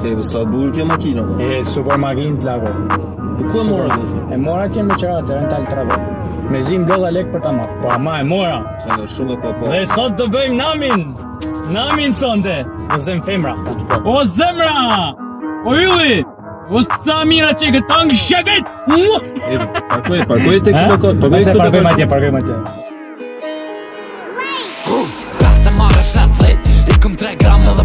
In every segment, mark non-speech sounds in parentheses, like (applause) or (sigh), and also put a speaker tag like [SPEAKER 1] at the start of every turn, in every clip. [SPEAKER 1] Se e sa burë kjo makina? Po? E, super makinë të lagë. Po ku e mora dhe? E mora kjo me qëra të rental të rabë. Me zim dhe lek për ta marë. Po ama e mora. Po, po. Dhe sot të bëjmë namin. Namin sonde. O zem femra. O zemra. O juli. O sa mira që këtë angë shëgët. Parkoj, parkoj të (laughs) këtë këtë. Parkoj të parkoj ma tje, parkoj ma tje. Ka se marrë shlatë dhe Ikëm 3 gram edhe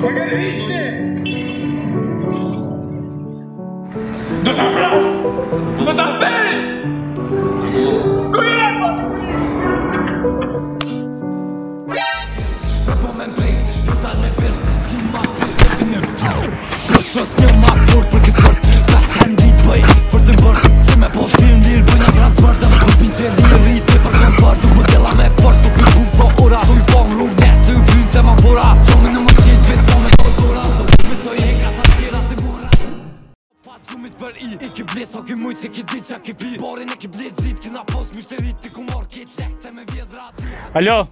[SPEAKER 1] Porque é triste. Não tá braço. vle sa ki mujt se ki dit qa ki pi Borin e ki blit zip Kina na post mi shteri ti ku mor ki tlek te me vjet rrat Alo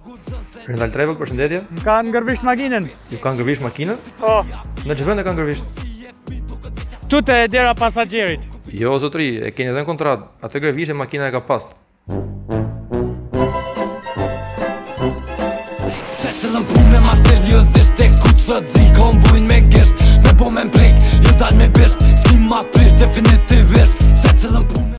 [SPEAKER 1] Prenda Travel, trevel për shëndetje Ka në ngërvisht makinen Ju ka në ngërvisht makinen? Po Në që vende ka në ngërvisht? Tute e dera pasagjerit Jo zotri e keni dhe në kontrat A te grevisht e makina e ka pas Se që dhe në ma seriosisht E ku që zi bujnë me gësht Me po me mprek, Jo dal me bësht matur ish definitivisht